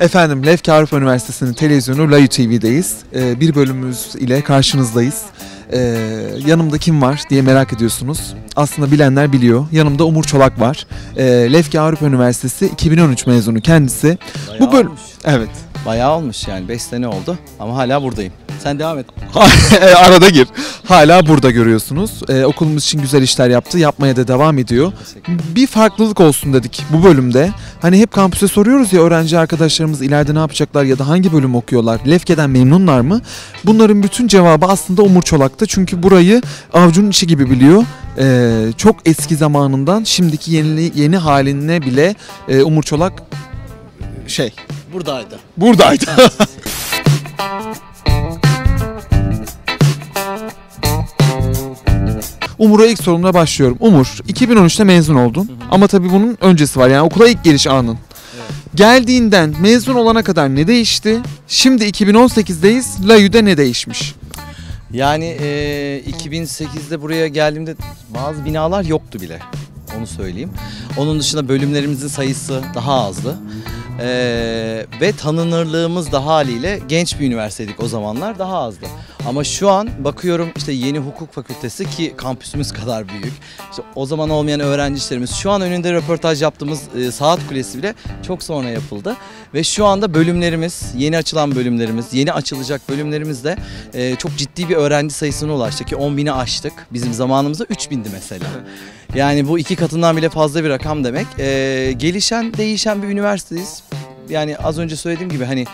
Efendim Lefke Avrupa Üniversitesi'nin televizyonu Layu TV'deyiz. Ee, bir bölümümüz ile karşınızdayız. Ee, yanımda kim var diye merak ediyorsunuz. Aslında bilenler biliyor. Yanımda Umur Çolak var. Ee, Lefke Avrupa Üniversitesi 2013 mezunu kendisi. Bu böl- olmuş. Evet. Bayağı olmuş yani 5 sene oldu ama hala buradayım. Sen devam et. Arada gir. Hala burada görüyorsunuz. Ee, okulumuz için güzel işler yaptı. Yapmaya da devam ediyor. Bir farklılık olsun dedik bu bölümde. Hani hep kampüse soruyoruz ya öğrenci arkadaşlarımız ileride ne yapacaklar ya da hangi bölüm okuyorlar? Lefke'den memnunlar mı? Bunların bütün cevabı aslında Umur Çolak'ta. Çünkü burayı avcunun içi gibi biliyor. Ee, çok eski zamanından şimdiki yeni, yeni haline bile e, Umur Çolak şey Buradaydı. buradaydı. Umur'a ilk sorumla başlıyorum. Umur 2013'te mezun oldun ama tabii bunun öncesi var yani okula ilk geliş anın. Evet. Geldiğinden mezun olana kadar ne değişti? Şimdi 2018'deyiz. Layu'da ne değişmiş? Yani e, 2008'de buraya geldiğimde bazı binalar yoktu bile. Onu söyleyeyim. Onun dışında bölümlerimizin sayısı daha azdı. E, ve tanınırlığımız da haliyle genç bir üniversiteydik o zamanlar daha azdı. Ama şu an bakıyorum işte yeni hukuk fakültesi ki kampüsümüz kadar büyük. İşte o zaman olmayan öğrencilerimiz şu an önünde röportaj yaptığımız e, saat kulesi bile çok sonra yapıldı. Ve şu anda bölümlerimiz, yeni açılan bölümlerimiz, yeni açılacak bölümlerimiz de e, çok ciddi bir öğrenci sayısına ulaştı ki 10 bini aştık. Bizim zamanımızda 3 bindi mesela. Yani bu iki katından bile fazla bir rakam demek. E, gelişen, değişen bir üniversiteyiz. Yani az önce söylediğim gibi hani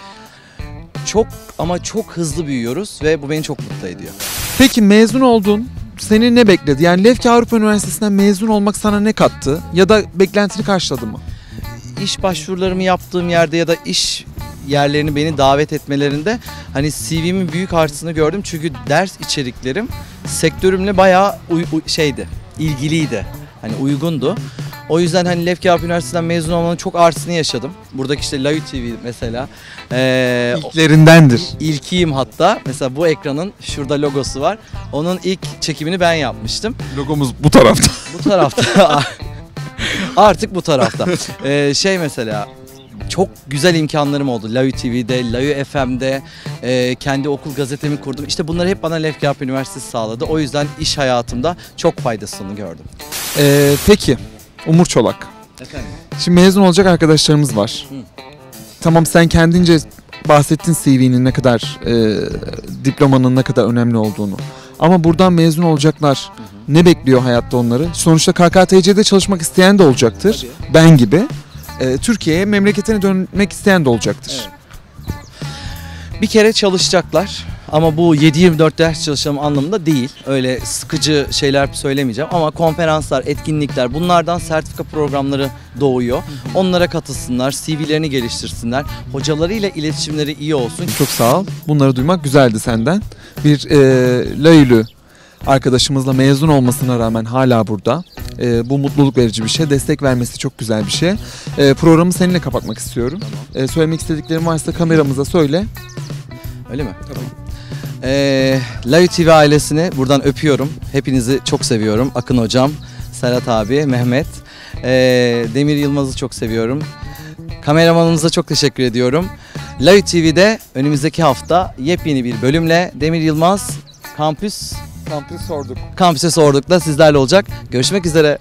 çok ama çok hızlı büyüyoruz ve bu beni çok mutlu ediyor. Peki mezun oldun. Seni ne bekledi? Yani Lefke Avrupa Üniversitesi'nden mezun olmak sana ne kattı? Ya da beklentini karşıladı mı? iş başvurularımı yaptığım yerde ya da iş yerlerini beni davet etmelerinde hani CV'min büyük artısını gördüm. Çünkü ders içeriklerim sektörümle bayağı şeydi, ilgiliydi. Hani uygundu. O yüzden hani Lefke Avrupa Üniversitesi'nden mezun olmanın çok artısını yaşadım. Buradaki işte Layu TV mesela. Ee, İlklerindendir. ilkiyim hatta. Mesela bu ekranın şurada logosu var. Onun ilk çekimini ben yapmıştım. Logomuz bu tarafta. Bu tarafta. Artık bu tarafta. Ee, şey mesela çok güzel imkanlarım oldu. Layu TV'de, Layu FM'de, e, kendi okul gazetemi kurdum. İşte bunları hep bana Lefke Avrupa Üniversitesi sağladı. O yüzden iş hayatımda çok faydasını gördüm. Ee, peki Umur Çolak. Efendim? Şimdi mezun olacak arkadaşlarımız var. Hı. Tamam sen kendince bahsettin CV'nin ne kadar e, diplomanın ne kadar önemli olduğunu. Ama buradan mezun olacaklar. Ne bekliyor hayatta onları? Sonuçta KKTC'de çalışmak isteyen de olacaktır. Ben gibi. E, Türkiye'ye memleketine dönmek isteyen de olacaktır. Evet. Bir kere çalışacaklar ama bu 7-24 ders çalışalım anlamında değil. Öyle sıkıcı şeyler söylemeyeceğim ama konferanslar, etkinlikler bunlardan sertifika programları doğuyor. Onlara katılsınlar, CV'lerini geliştirsinler, hocalarıyla iletişimleri iyi olsun. Çok sağ ol. Bunları duymak güzeldi senden. Bir e, Layülü arkadaşımızla mezun olmasına rağmen hala burada. E, bu mutluluk verici bir şey. Destek vermesi çok güzel bir şey. E, programı seninle kapatmak istiyorum. E, söylemek istediklerim varsa kameramıza söyle. Öyle mi? Tamam. Ee, Layu TV ailesini buradan öpüyorum. Hepinizi çok seviyorum. Akın hocam, Serhat abi, Mehmet. Ee, Demir Yılmaz'ı çok seviyorum. Kameramanımıza çok teşekkür ediyorum. Layu TV'de önümüzdeki hafta yepyeni bir bölümle Demir Yılmaz Kampüs Kampüs sorduk. Kampüse sordukla sizlerle olacak. Görüşmek üzere.